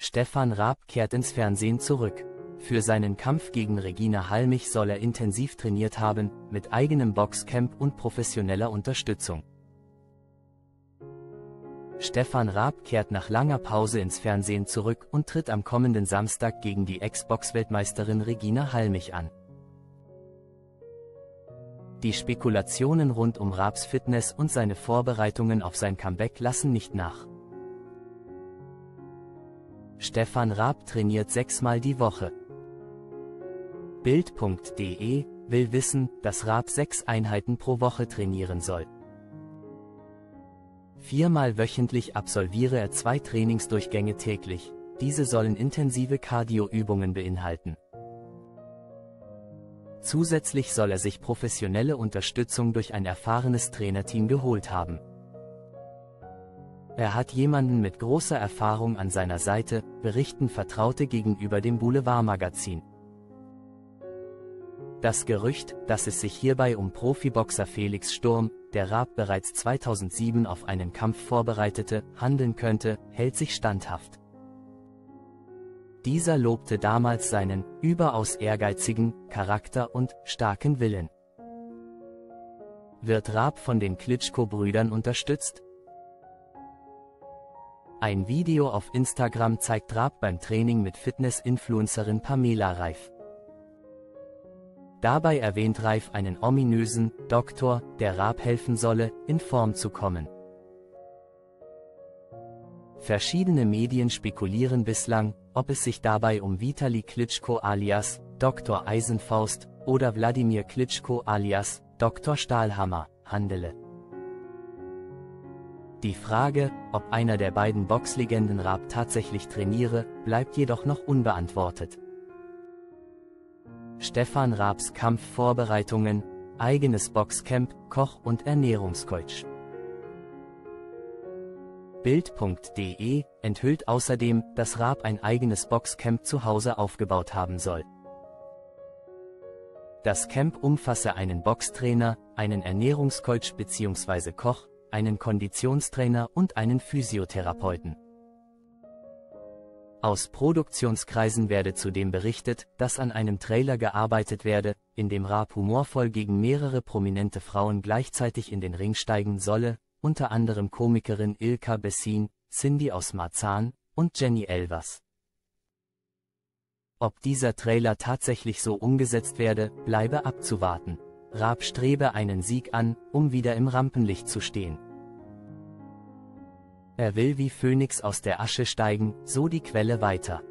Stefan Raab kehrt ins Fernsehen zurück. Für seinen Kampf gegen Regina Halmich soll er intensiv trainiert haben, mit eigenem Boxcamp und professioneller Unterstützung. Stefan Raab kehrt nach langer Pause ins Fernsehen zurück und tritt am kommenden Samstag gegen die Ex-Box-Weltmeisterin Regina Halmich an. Die Spekulationen rund um Raabs Fitness und seine Vorbereitungen auf sein Comeback lassen nicht nach. Stefan Raab trainiert sechsmal die Woche. Bild.de will wissen, dass Raab sechs Einheiten pro Woche trainieren soll. Viermal wöchentlich absolviere er zwei Trainingsdurchgänge täglich, diese sollen intensive Cardio-Übungen beinhalten. Zusätzlich soll er sich professionelle Unterstützung durch ein erfahrenes Trainerteam geholt haben. Er hat jemanden mit großer Erfahrung an seiner Seite, berichten Vertraute gegenüber dem Boulevardmagazin. Das Gerücht, dass es sich hierbei um Profiboxer Felix Sturm, der Raab bereits 2007 auf einen Kampf vorbereitete, handeln könnte, hält sich standhaft. Dieser lobte damals seinen, überaus ehrgeizigen, Charakter und, starken Willen. Wird Raab von den Klitschko-Brüdern unterstützt? Ein Video auf Instagram zeigt Raab beim Training mit Fitness-Influencerin Pamela Reif. Dabei erwähnt Reif einen ominösen Doktor, der Raab helfen solle, in Form zu kommen. Verschiedene Medien spekulieren bislang, ob es sich dabei um Vitali Klitschko alias Dr. Eisenfaust oder Wladimir Klitschko alias Dr. Stahlhammer handele. Die Frage, ob einer der beiden Boxlegenden Raab tatsächlich trainiere, bleibt jedoch noch unbeantwortet. Stefan Raabs Kampfvorbereitungen, eigenes Boxcamp, Koch- und Ernährungscoach. Bild.de enthüllt außerdem, dass Raab ein eigenes Boxcamp zu Hause aufgebaut haben soll. Das Camp umfasse einen Boxtrainer, einen Ernährungscoach bzw. Koch, einen Konditionstrainer und einen Physiotherapeuten. Aus Produktionskreisen werde zudem berichtet, dass an einem Trailer gearbeitet werde, in dem Raab humorvoll gegen mehrere prominente Frauen gleichzeitig in den Ring steigen solle, unter anderem Komikerin Ilka Bessin, Cindy aus Marzahn und Jenny Elvers. Ob dieser Trailer tatsächlich so umgesetzt werde, bleibe abzuwarten. Raab strebe einen Sieg an, um wieder im Rampenlicht zu stehen. Er will wie Phönix aus der Asche steigen, so die Quelle weiter.